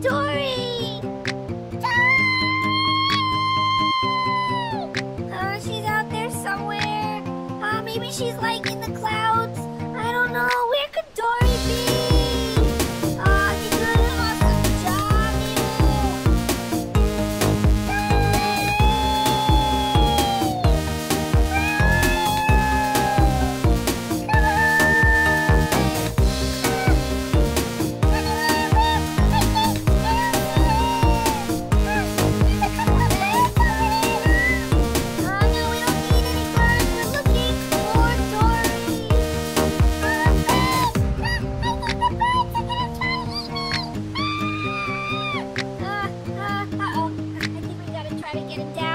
Dory! Dory! Oh, she's out there somewhere. Uh, maybe she's like in the clouds. Get down.